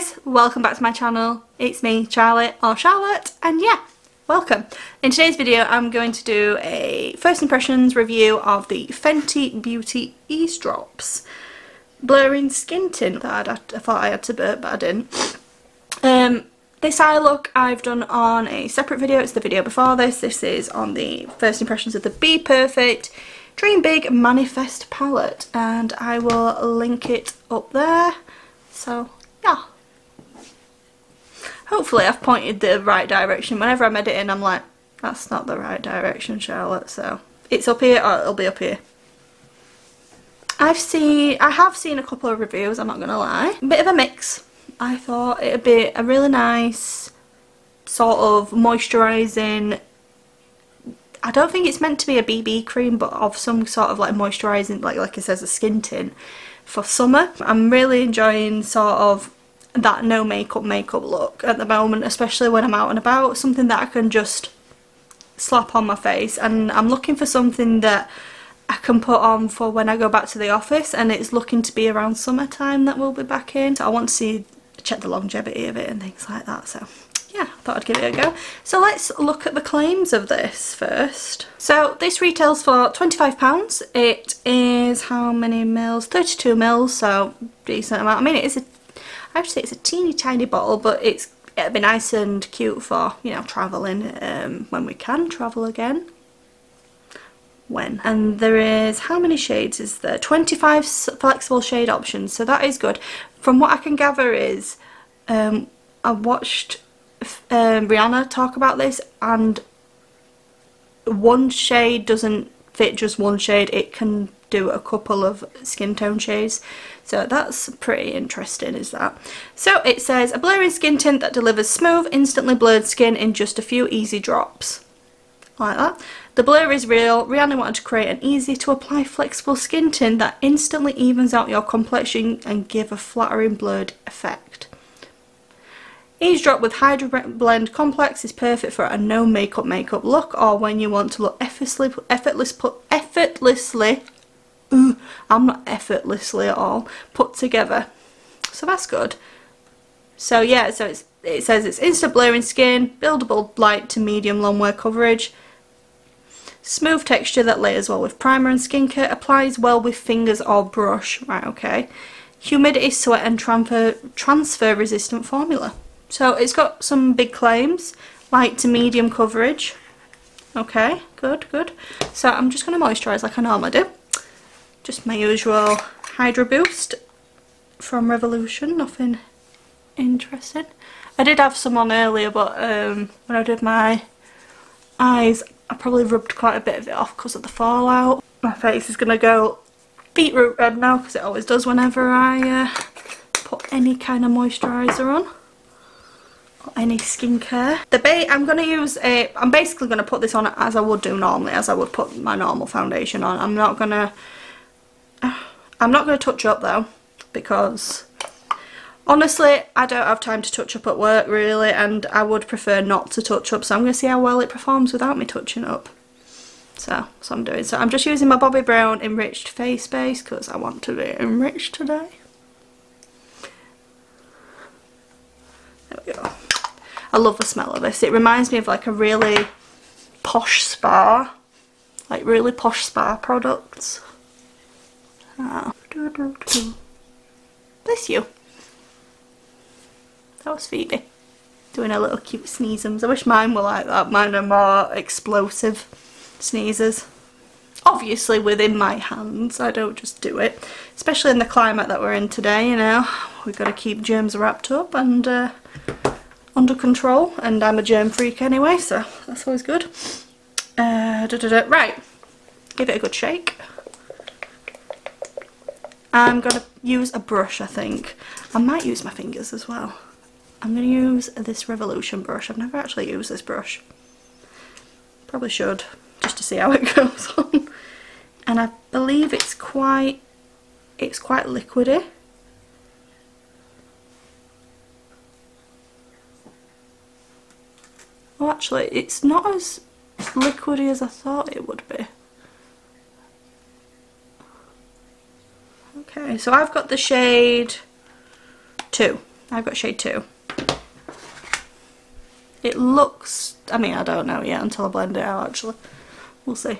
guys, welcome back to my channel. It's me, Charlotte, or Charlotte, and yeah, welcome. In today's video I'm going to do a first impressions review of the Fenty Beauty Eaze Drops blurring skin tint that i thought I had to burp but I didn't. Um, this eye look I've done on a separate video, it's the video before this. This is on the first impressions of the BPerfect Dream Big Manifest palette and I will link it up there. So yeah. Hopefully I've pointed the right direction. Whenever I'm editing I'm like, that's not the right direction Charlotte, so it's up here or it'll be up here. I've seen, I have seen a couple of reviews, I'm not to lie. Bit of a mix. I thought it'd be a really nice sort of moisturising I don't think it's meant to be a BB cream but of some sort of like moisturising like like it says a skin tint for summer. I'm really enjoying sort of that no makeup makeup look at the moment especially when I'm out and about something that I can just slap on my face and I'm looking for something that I can put on for when I go back to the office and it's looking to be around summertime that we'll be back in so I want to see check the longevity of it and things like that so yeah, I thought I'd give it a go. So let's look at the claims of this first. So this retails for £25. It is how many mils? 32 mils, so decent amount. I mean, it is a, I would say it's a teeny tiny bottle, but it's it'd be nice and cute for, you know, travelling um, when we can travel again. When. And there is, how many shades is there? 25 flexible shade options, so that is good. From what I can gather is, um, I watched um, Rihanna talk about this and one shade doesn't fit just one shade it can do a couple of skin tone shades. So that's pretty interesting is that. So it says a blurring skin tint that delivers smooth instantly blurred skin in just a few easy drops. Like that. The blur is real. Rihanna wanted to create an easy to apply flexible skin tint that instantly evens out your complexion and give a flattering blurred effect. Each drop with Hydra Blend Complex is perfect for a no makeup makeup look or when you want to look effortlessly, effortless, put, effortlessly, ooh, I'm not effortlessly at all, put together. So that's good. So yeah, so it says it's instant blurring skin, buildable light to medium long wear coverage, smooth texture that layers well with primer and skincare, applies well with fingers or brush, right okay, humidity, sweat and transfer, transfer resistant formula. So it's got some big claims, light to medium coverage. Okay, good, good. So I'm just going to moisturise like I normally do. Just my usual Hydro Boost from Revolution, nothing interesting. I did have some on earlier, but um, when I did my eyes, I probably rubbed quite a bit of it off because of the fallout. My face is going to go beetroot red now because it always does whenever I uh, put any kind of moisturiser on or any skincare. The bait I'm going to use a, I'm basically going to put this on as I would do normally, as I would put my normal foundation on. I'm not going to, I'm not going to touch up though, because honestly I don't have time to touch up at work really, and I would prefer not to touch up, so I'm going to see how well it performs without me touching up. So, that's what I'm doing. So I'm just using my Bobbi Brown Enriched Face Base, because I want to be enriched today. There we go. I love the smell of this. It reminds me of like a really posh spa. Like really posh spa products. Oh. Bless you. That was Phoebe. Doing a little cute sneezums. I wish mine were like that. Mine are more explosive sneezes. Obviously within my hands. I don't just do it. Especially in the climate that we're in today, you know. We've got to keep germs wrapped up and uh, under control and I'm a germ freak anyway so that's always good. Uh, da -da -da. Right, give it a good shake. I'm going to use a brush I think. I might use my fingers as well. I'm going to use this Revolution brush. I've never actually used this brush. Probably should just to see how it goes on. And I believe it's quite, it's quite liquidy. Well actually it's not as liquidy as I thought it would be. Okay, so I've got the shade 2. I've got shade 2. It looks, I mean I don't know yet until I blend it out actually. We'll see.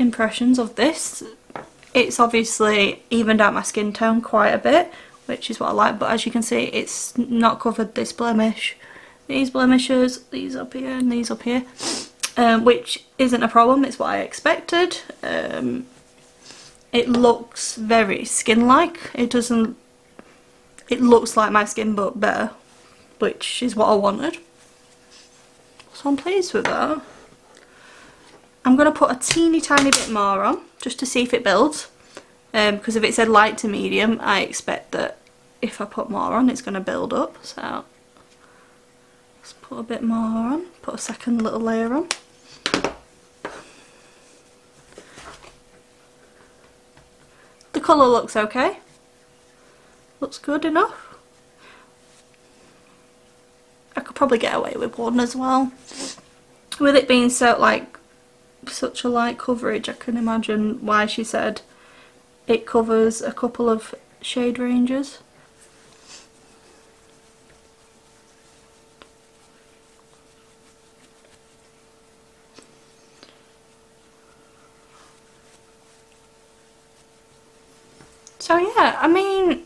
Impressions of this. It's obviously evened out my skin tone quite a bit, which is what I like, but as you can see, it's not covered this blemish, these blemishes, these up here and these up here, um, which isn't a problem, it's what I expected. Um, it looks very skin-like, it doesn't, it looks like my skin but better, which is what I wanted. So I'm pleased with that. I'm going to put a teeny tiny bit more on just to see if it builds because um, if it said light to medium I expect that if I put more on it's going to build up so let's put a bit more on, put a second little layer on. The colour looks okay, looks good enough. I could probably get away with one as well. With it being so like such a light coverage I can imagine why she said it covers a couple of shade ranges. So yeah, I mean,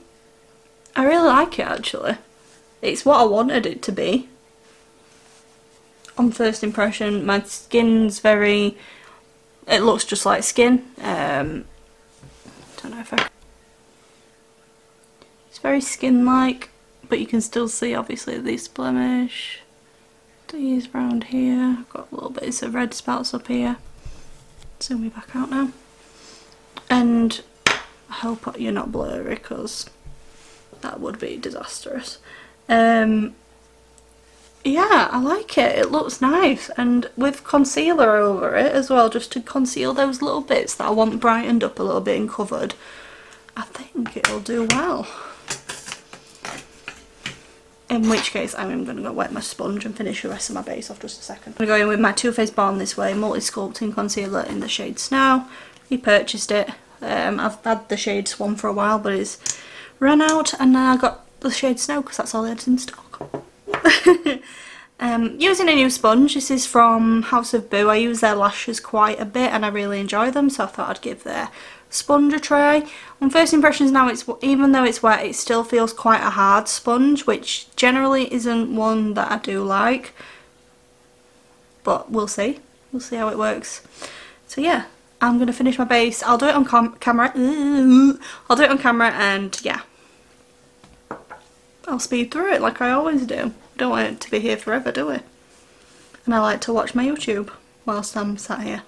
I really like it actually. It's what I wanted it to be on first impression my skin's very it looks just like skin. Um don't know if I it's very skin like but you can still see obviously this blemish these around here. I've got little bits of red spots up here. Zoom me back out now. And I hope you're not blurry because that would be disastrous. Um yeah, I like it. It looks nice. And with concealer over it as well, just to conceal those little bits that I want brightened up a little bit and covered, I think it'll do well. In which case, I'm going to go wet my sponge and finish the rest of my base off just a second. I'm going to go in with my Too Faced Born This Way Multi Sculpting Concealer in the shade Snow. We purchased it. Um, I've had the shade Swan for a while, but it's run out, and now I got the shade Snow because that's all they had in stock. um, using a new sponge, this is from House of Boo. I use their lashes quite a bit and I really enjoy them so I thought I'd give their sponge a try. On first impressions now, it's even though it's wet, it still feels quite a hard sponge, which generally isn't one that I do like. But we'll see. We'll see how it works. So yeah, I'm going to finish my base. I'll do it on camera. I'll do it on camera and yeah, I'll speed through it like I always do. Don't want it to be here forever, do we? And I like to watch my YouTube whilst I'm sat here.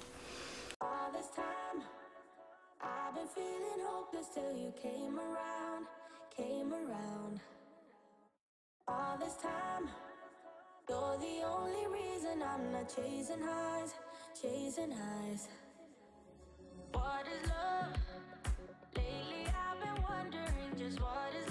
chasing highs, chasing highs. What is love? Lately I've been wondering just what is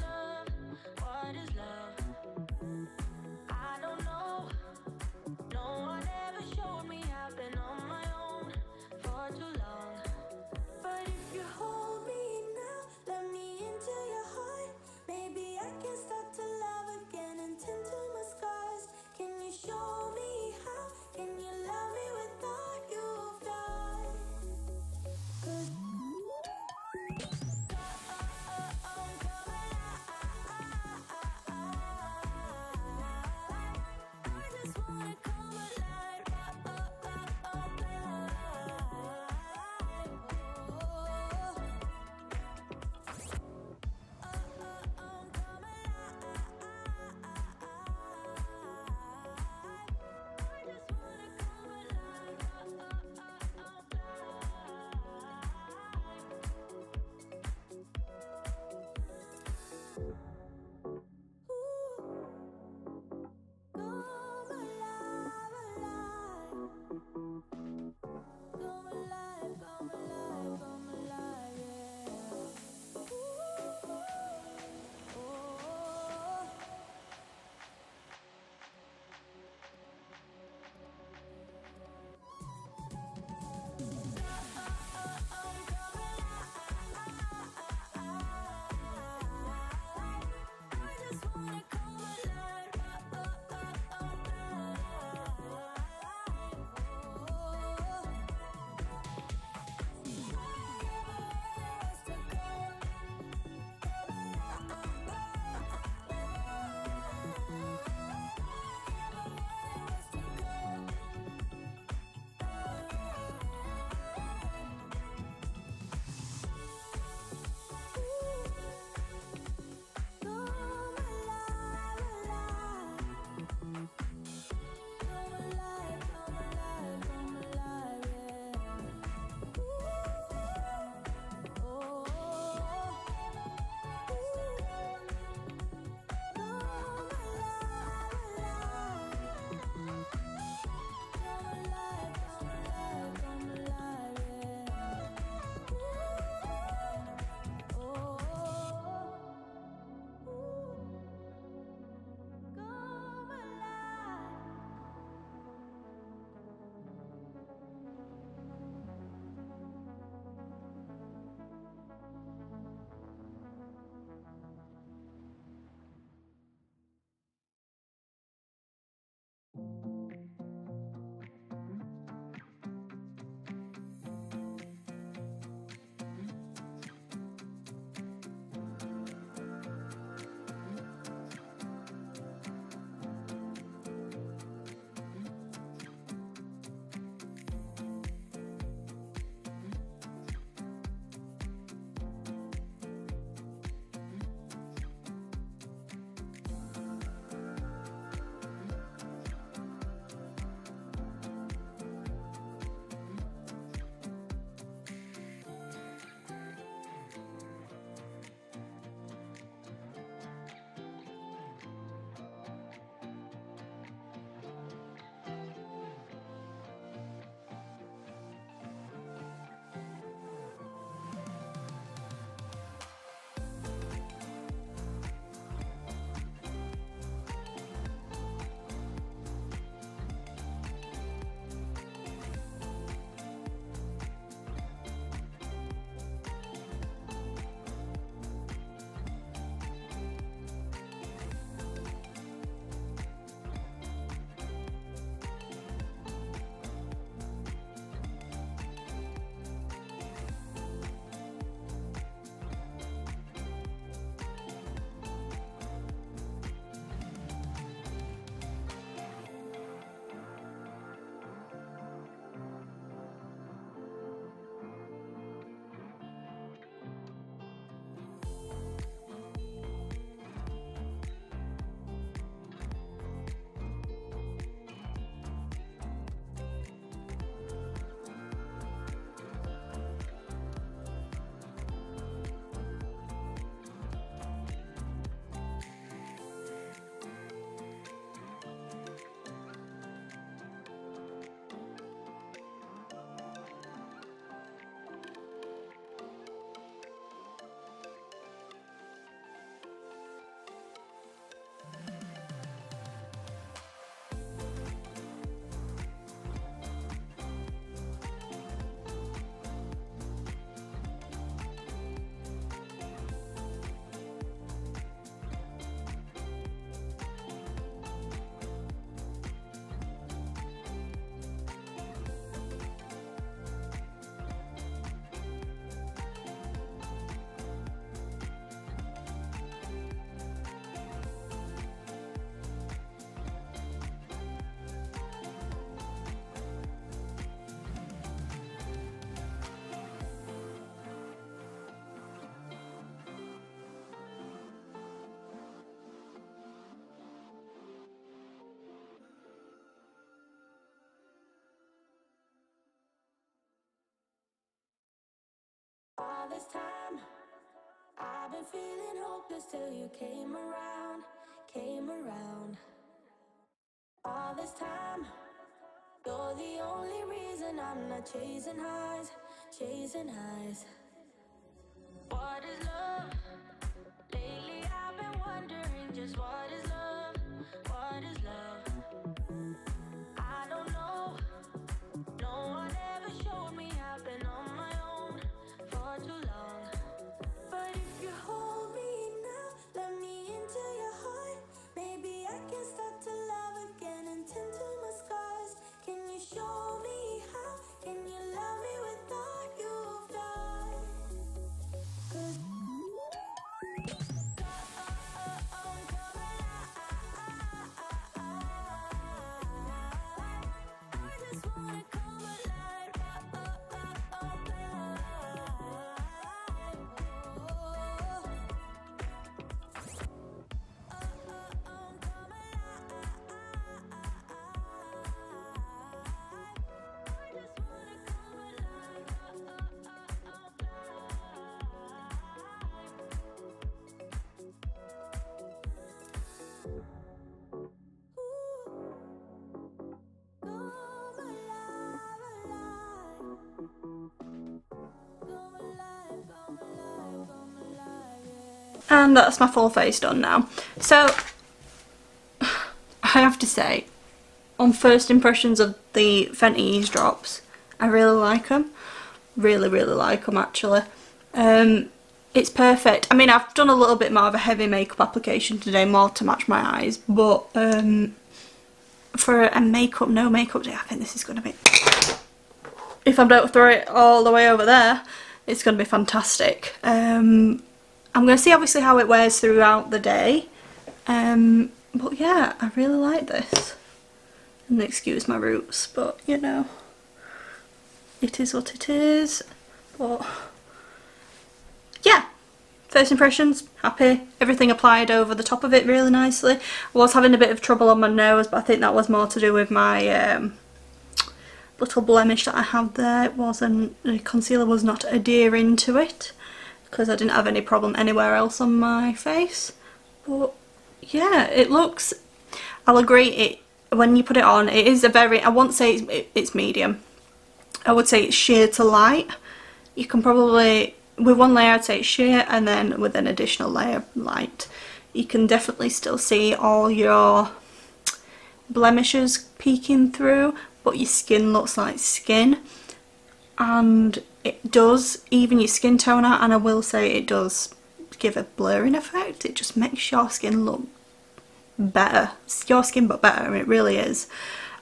this till you came around, came around. All this time, you're the only reason I'm not chasing highs, chasing highs. What is And that's my full face done now. So, I have to say, on first impressions of the Fenty Eaze Drops, I really like them. Really, really like them actually. Um, it's perfect. I mean, I've done a little bit more of a heavy makeup application today, more to match my eyes, but um, for a makeup, no makeup day, I think this is going to be... If I don't throw it all the way over there, it's going to be fantastic. Um, I'm going to see obviously how it wears throughout the day. Um, but yeah, I really like this. And excuse my roots, but you know, it is what it is. But yeah, first impressions, happy. Everything applied over the top of it really nicely. I was having a bit of trouble on my nose, but I think that was more to do with my um, little blemish that I have there. It wasn't, the concealer was not adhering to it because I didn't have any problem anywhere else on my face. But yeah, it looks, I'll agree, it when you put it on, it is a very, I won't say it's, it's medium. I would say it's sheer to light. You can probably, with one layer I'd say it's sheer and then with an additional layer light. You can definitely still see all your blemishes peeking through, but your skin looks like skin. And it does even your skin tone out and I will say it does give a blurring effect. It just makes your skin look better. Your skin but better, it really is.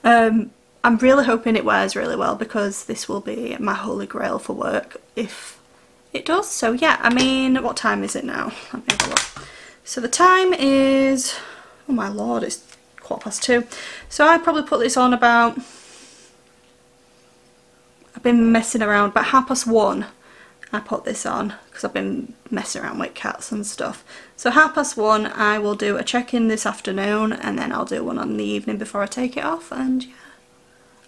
Um, I'm really hoping it wears really well because this will be my holy grail for work if it does. So yeah, I mean, what time is it now? Let me have a look. So the time is, oh my lord, it's quarter past two. So I probably put this on about been messing around, but half past one I put this on because I've been messing around with cats and stuff. So half past one I will do a check-in this afternoon and then I'll do one on the evening before I take it off and yeah,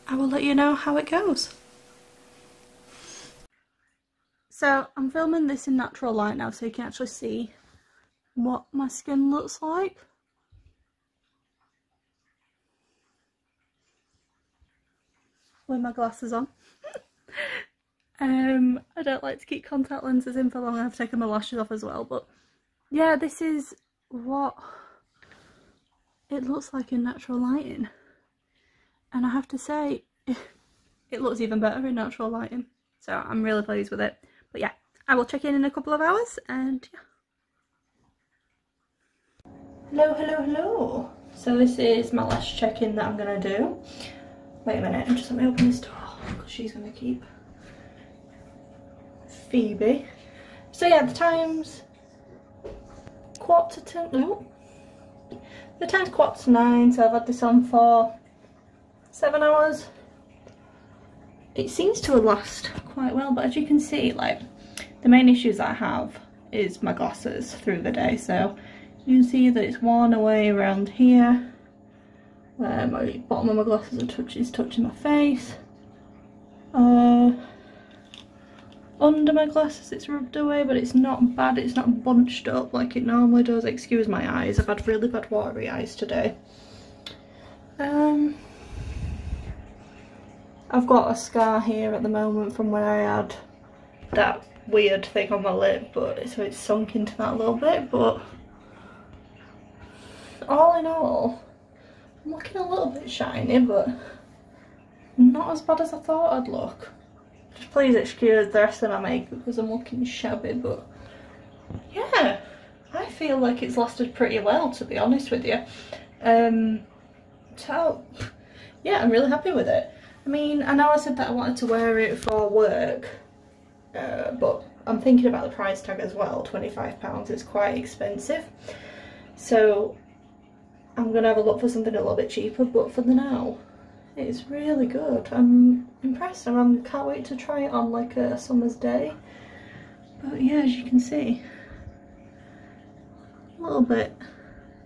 I will let you know how it goes. So I'm filming this in natural light now so you can actually see what my skin looks like. With my glasses on. Um, I don't like to keep contact lenses in for long. I've taken my lashes off as well, but yeah, this is what it looks like in natural lighting. And I have to say, it looks even better in natural lighting. So I'm really pleased with it. But yeah, I will check in in a couple of hours and yeah. Hello, hello, hello. So this is my last check-in that I'm going to do. Wait a minute, just let me open this door because she's going to keep Phoebe. So yeah, the time's quarter to. No, the time's quarter to nine. So I've had this on for seven hours. It seems to have last quite well, but as you can see, like the main issues I have is my glasses through the day. So you can see that it's worn away around here where my bottom of my glasses are touch is touching my face. Uh, under my glasses it's rubbed away but it's not bad it's not bunched up like it normally does. Excuse my eyes I've had really bad watery eyes today. Um I've got a scar here at the moment from when I had that weird thing on my lip but so it's sunk into that a little bit but all in all I'm looking a little bit shiny but not as bad as I thought I'd look. Just please excuse the rest of my makeup because I'm looking shabby but yeah I feel like it's lasted pretty well to be honest with you. Um so yeah I'm really happy with it. I mean I know I said that I wanted to wear it for work uh, but I'm thinking about the price tag as well, £25 is quite expensive. So I'm going to have a look for something a little bit cheaper, but for the now, it's really good. I'm impressed and I can't wait to try it on like a summer's day. But yeah, as you can see, a little bit,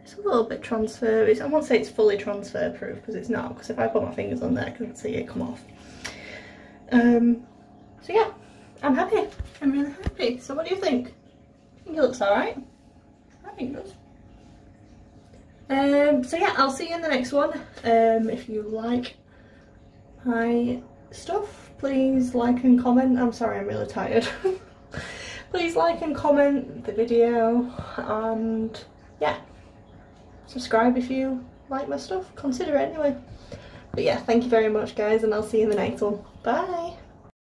it's a little bit transfer, it's, I won't say it's fully transfer proof because it's not, because if I put my fingers on there I can see it come off. Um, so yeah, I'm happy. I'm really happy. So what do you think? I think it looks alright. I think it does. Um, so yeah, I'll see you in the next one. Um, if you like my stuff, please like and comment. I'm sorry, I'm really tired. please like and comment the video and yeah, subscribe if you like my stuff. Consider it anyway. But yeah, thank you very much guys and I'll see you in the next one. Bye!